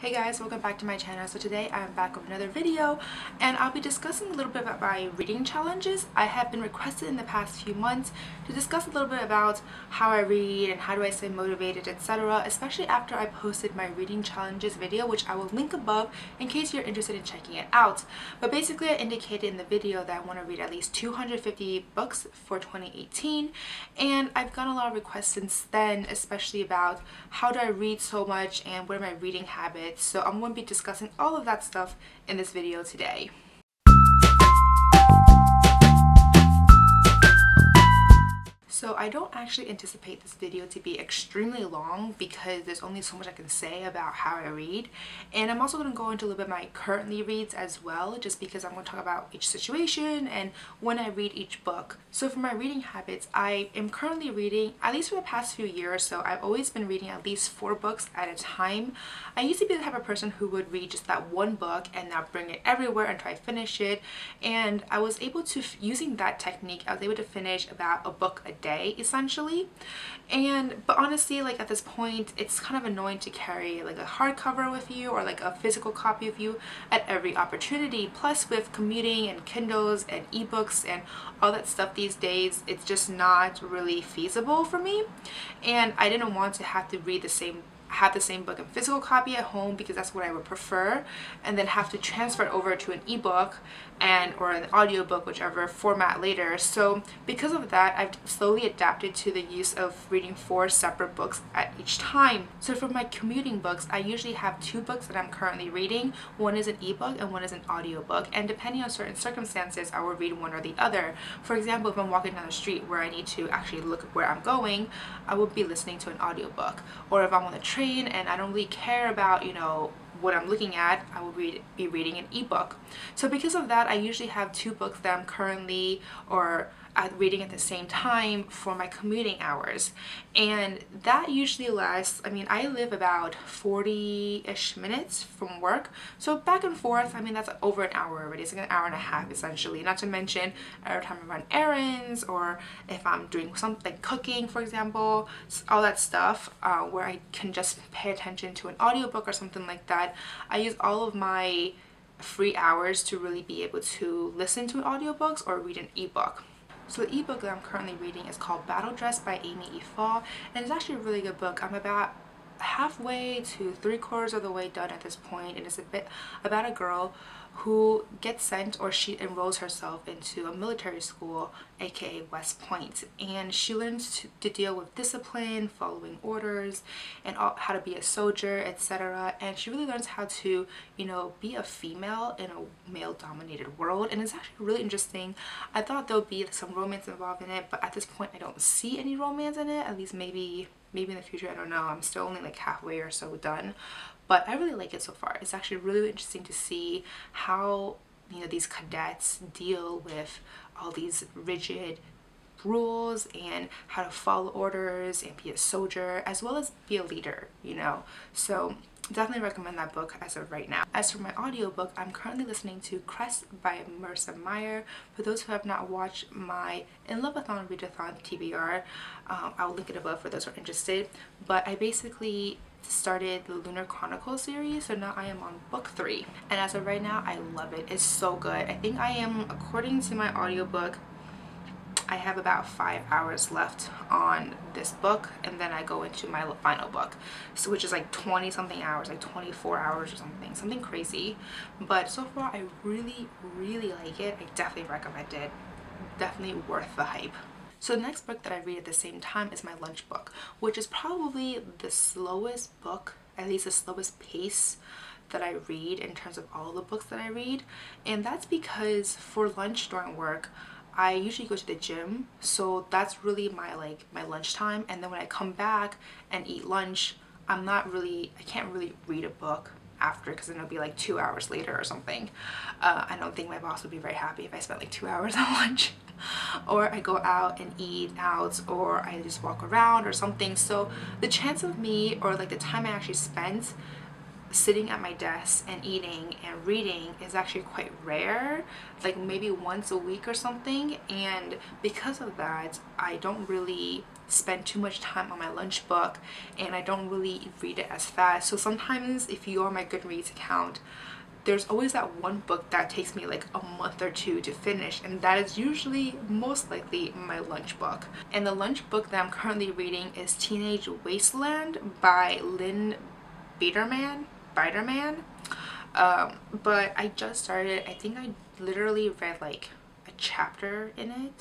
Hey guys, welcome back to my channel. So today I'm back with another video and I'll be discussing a little bit about my reading challenges. I have been requested in the past few months to discuss a little bit about how I read and how do I stay motivated, etc. Especially after I posted my reading challenges video, which I will link above in case you're interested in checking it out. But basically I indicated in the video that I want to read at least 250 books for 2018 and I've gotten a lot of requests since then, especially about how do I read so much and what are my reading habits so I'm going to be discussing all of that stuff in this video today. So I don't actually anticipate this video to be extremely long because there's only so much I can say about how I read. And I'm also going to go into a little bit my currently reads as well just because I'm going to talk about each situation and when I read each book. So for my reading habits, I am currently reading, at least for the past few years, so I've always been reading at least four books at a time. I used to be the type of person who would read just that one book and now bring it everywhere until I finish it. And I was able to, using that technique, I was able to finish about a book a day essentially. And but honestly like at this point it's kind of annoying to carry like a hardcover with you or like a physical copy of you at every opportunity. Plus with commuting and kindles and ebooks and all that stuff these days it's just not really feasible for me. And I didn't want to have to read the same have the same book in physical copy at home because that's what I would prefer and then have to transfer it over to an ebook and or an audiobook whichever format later. So because of that I've slowly adapted to the use of reading four separate books at each time. So for my commuting books I usually have two books that I'm currently reading. One is an ebook and one is an audiobook and depending on certain circumstances I will read one or the other. For example if I'm walking down the street where I need to actually look where I'm going I will be listening to an audiobook. Or if I'm on the train train and I don't really care about, you know, what I'm looking at, I will read, be reading an ebook. So because of that, I usually have two books that I'm currently or reading at the same time for my commuting hours. And that usually lasts I mean I live about 40-ish minutes from work. So back and forth I mean that's over an hour already. It's like an hour and a half essentially. Not to mention every time I run errands or if I'm doing something like cooking for example all that stuff uh, where I can just pay attention to an audiobook or something like that I use all of my free hours to really be able to listen to audiobooks or read an ebook so the ebook that I'm currently reading is called Battle Dress by Amy E. Fall and it's actually a really good book. I'm about halfway to three quarters of the way done at this point and it's a bit about a girl who gets sent or she enrolls herself into a military school aka West Point. And she learns to, to deal with discipline, following orders and all, how to be a soldier etc and she really learns how to you know be a female in a male dominated world. And it's actually really interesting. I thought there would be some romance involved in it but at this point I don't see any romance in it at least maybe maybe in the future I don't know. I'm still only like halfway or so done but I really like it so far it's actually really interesting to see how you know these cadets deal with all these rigid rules and how to follow orders and be a soldier as well as be a leader you know so definitely recommend that book as of right now. As for my audiobook, I'm currently listening to Cress by Marissa Meyer. For those who have not watched my In Love-a-thon Readathon TBR, um, I'll link it above for those who are interested. But I basically started the Lunar Chronicle series so now I am on book three. And as of right now I love it. It's so good. I think I am according to my audiobook I have about five hours left on this book and then I go into my final book so which is like 20 something hours like 24 hours or something something crazy. But so far I really really like it. I definitely recommend it. Definitely worth the hype so the next book that I read at the same time is my lunch book which is probably the slowest book at least the slowest pace that I read in terms of all the books that I read. And that's because for lunch during work I usually go to the gym. So that's really my like my lunchtime and then when I come back and eat lunch I'm not really I can't really read a book after because then it'll be like two hours later or something. Uh, I don't think my boss would be very happy if I spent like two hours on lunch. Or I go out and eat out or I just walk around or something. So the chance of me or like the time I actually spent sitting at my desk and eating and reading is actually quite rare like maybe once a week or something. And because of that I don't really spend too much time on my lunch book and I don't really read it as fast. So sometimes if you are my Goodreads account there's always that one book that takes me like a month or two to finish and that is usually most likely my lunch book. And the lunch book that I'm currently reading is Teenage Waistland by Lynn Biederman Spider-Man. Um, but I just started, I think I literally read like a chapter in it.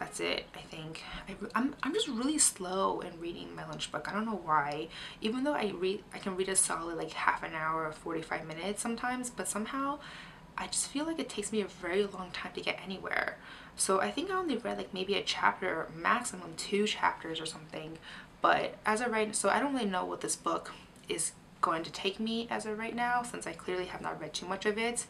That's it, I think. I, I'm, I'm just really slow in reading my lunch book. I don't know why. Even though I read, I can read a solid like half an hour or 45 minutes sometimes, but somehow I just feel like it takes me a very long time to get anywhere. So I think I only read like maybe a chapter, maximum two chapters or something. But as of right, so I don't really know what this book is going to take me as of right now since I clearly have not read too much of it.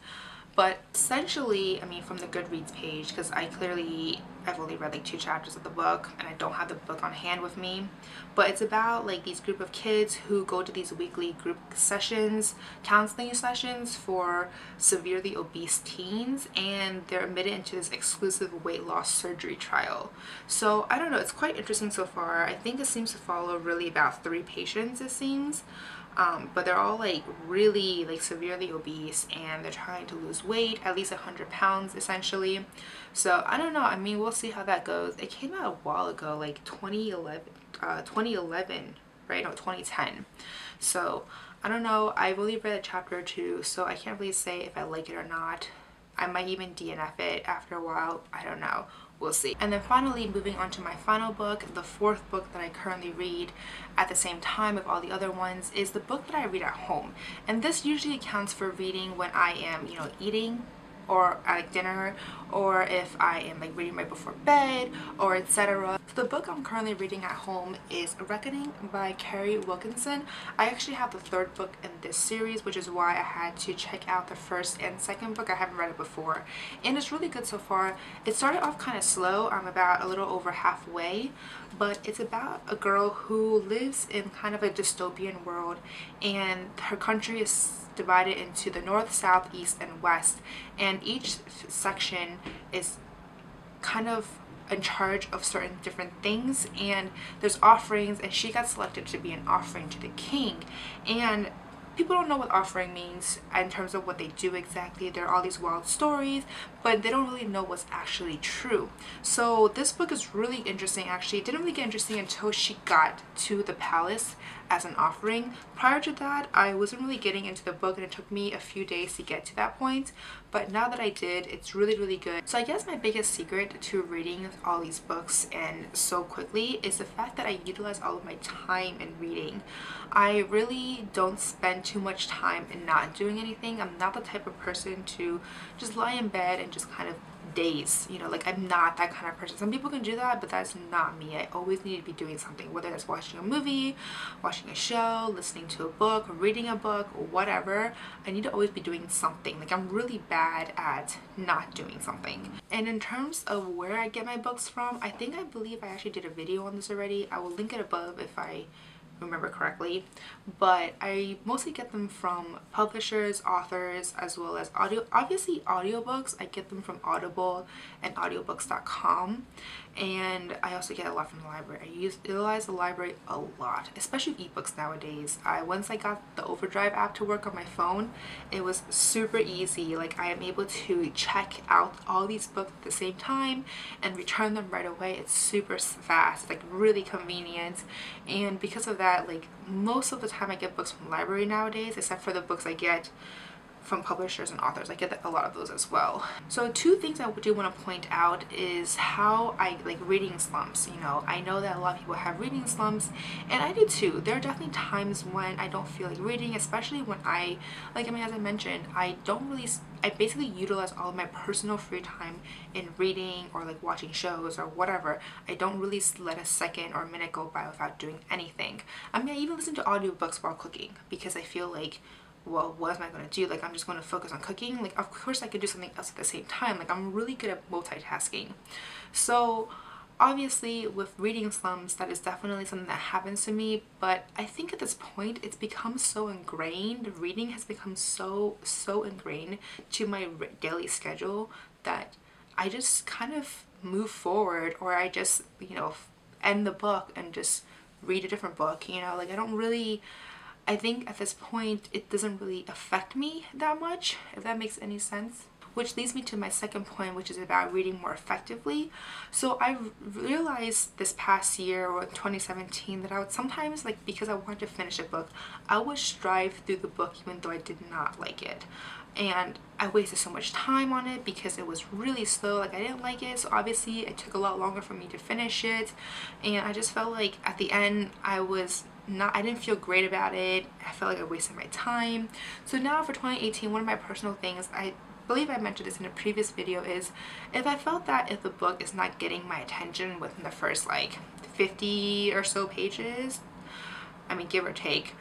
But essentially I mean from the Goodreads page because I clearly I've only read like two chapters of the book and I don't have the book on hand with me. But it's about like these group of kids who go to these weekly group sessions counseling sessions for severely obese teens and they're admitted into this exclusive weight loss surgery trial. So I don't know it's quite interesting so far. I think it seems to follow really about three patients it seems um, but they're all like really like severely obese and they're trying to lose weight at least 100 pounds essentially. So I don't know. I mean we'll see how that goes. It came out a while ago like 2011 uh, 2011 right? No 2010 so I don't know. I've only read a chapter or two so I can't really say if I like it or not. I might even DNF it after a while. I don't know we'll see. And then finally moving on to my final book, the fourth book that I currently read at the same time of all the other ones is the book that I read at home. And this usually accounts for reading when I am, you know, eating or at like dinner or if I am like reading right before bed or etc. The book I'm currently reading at home is Reckoning by Kerry Wilkinson. I actually have the third book in this series which is why I had to check out the first and second book. I haven't read it before and it's really good so far. It started off kind of slow. I'm about a little over halfway but it's about a girl who lives in kind of a dystopian world and her country is divided into the north, south, east, and west. And each section is kind of in charge of certain different things and there's offerings and she got selected to be an offering to the king. And people don't know what offering means in terms of what they do exactly. There are all these wild stories, but they don't really know what's actually true. So this book is really interesting actually. It didn't really get interesting until she got to the palace as an offering. Prior to that, I wasn't really getting into the book and it took me a few days to get to that point. But now that I did, it's really, really good. So I guess my biggest secret to reading all these books and so quickly is the fact that I utilize all of my time in reading. I really don't spend too much time and not doing anything. I'm not the type of person to just lie in bed and just kind of days you know like i'm not that kind of person. Some people can do that but that's not me. I always need to be doing something whether that's watching a movie watching a show listening to a book reading a book or whatever. I need to always be doing something. Like i'm really bad at not doing something. And in terms of where i get my books from i think i believe i actually did a video on this already. I will link it above if i remember correctly but I mostly get them from publishers authors as well as audio obviously audiobooks. I get them from Audible and audiobooks.com and I also get a lot from the library. I use utilize the library a lot, especially ebooks nowadays. I once I got the Overdrive app to work on my phone, it was super easy. Like I am able to check out all these books at the same time and return them right away. It's super fast, like really convenient. And because of that, like most of the time I get books from the library nowadays, except for the books I get from publishers and authors. I get a lot of those as well. So two things I do want to point out is how I like reading slumps. You know, I know that a lot of people have reading slumps and I do too. There are definitely times when I don't feel like reading, especially when I, like I mean, as I mentioned, I don't really, I basically utilize all of my personal free time in reading or like watching shows or whatever. I don't really let a second or a minute go by without doing anything. I mean, I even listen to audiobooks while cooking because I feel like well what am I going to do? Like I'm just going to focus on cooking? Like of course I could do something else at the same time. Like I'm really good at multitasking. So obviously with reading slums that is definitely something that happens to me but I think at this point it's become so ingrained. Reading has become so so ingrained to my daily schedule that I just kind of move forward or I just you know end the book and just read a different book you know? Like I don't really I think at this point it doesn't really affect me that much if that makes any sense. Which leads me to my second point which is about reading more effectively. So i realized this past year or 2017 that i would sometimes like because i wanted to finish a book i would strive through the book even though i did not like it. And I wasted so much time on it because it was really slow like I didn't like it. So obviously it took a lot longer for me to finish it. And I just felt like at the end I was not I didn't feel great about it I felt like I wasted my time so now for 2018 one of my personal things I believe I mentioned this in a previous video is if I felt that if the book is not getting my attention within the first like 50 or so pages, I mean give or take,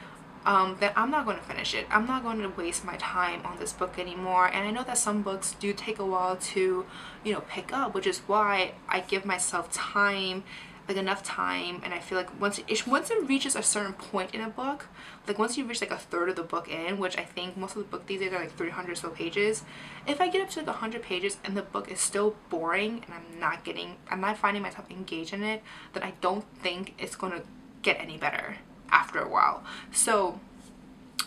um, then I'm not going to finish it. I'm not going to waste my time on this book anymore. And I know that some books do take a while to, you know, pick up, which is why I give myself time like enough time and I feel like once it, once it reaches a certain point in a book like once you reach like a third of the book in which I think most of the book these days are like 300 so pages if I get up to like 100 pages and the book is still boring and I'm not getting I'm not finding myself engaged in it then I don't think it's gonna get any better after a while so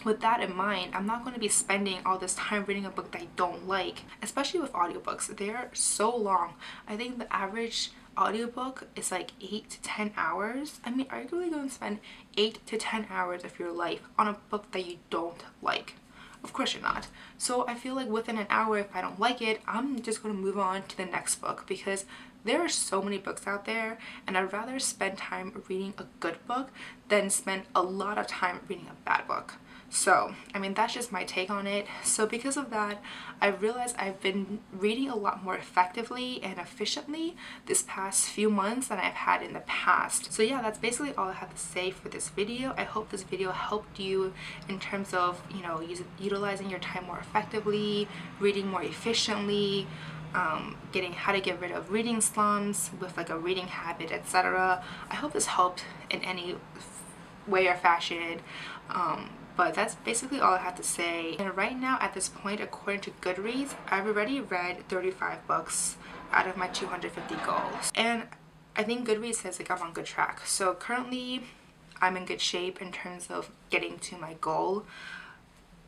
with that in mind, I'm not going to be spending all this time reading a book that I don't like, especially with audiobooks. They're so long. I think the average audiobook is like 8 to 10 hours. I mean, are you really going to spend 8 to 10 hours of your life on a book that you don't like? Of course you're not. So I feel like within an hour, if I don't like it, I'm just going to move on to the next book because there are so many books out there and I'd rather spend time reading a good book than spend a lot of time reading a bad book. So, I mean, that's just my take on it. So because of that, I realized I've been reading a lot more effectively and efficiently this past few months than I've had in the past. So yeah, that's basically all I have to say for this video. I hope this video helped you in terms of, you know, utilizing your time more effectively, reading more efficiently, um, getting how to get rid of reading slums with like a reading habit, etc. I hope this helped in any way or fashion. Um, but that's basically all I have to say. And right now at this point, according to Goodreads, I've already read 35 books out of my 250 goals. And I think Goodreads says like I'm on good track. So currently I'm in good shape in terms of getting to my goal.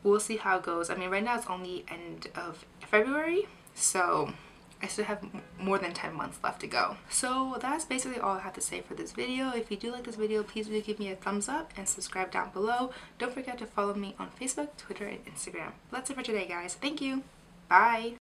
We'll see how it goes. I mean, right now it's only end of February. So I still have more than 10 months left to go. So that's basically all I have to say for this video. If you do like this video, please do give me a thumbs up and subscribe down below. Don't forget to follow me on Facebook, Twitter, and Instagram. That's it for today, guys. Thank you. Bye.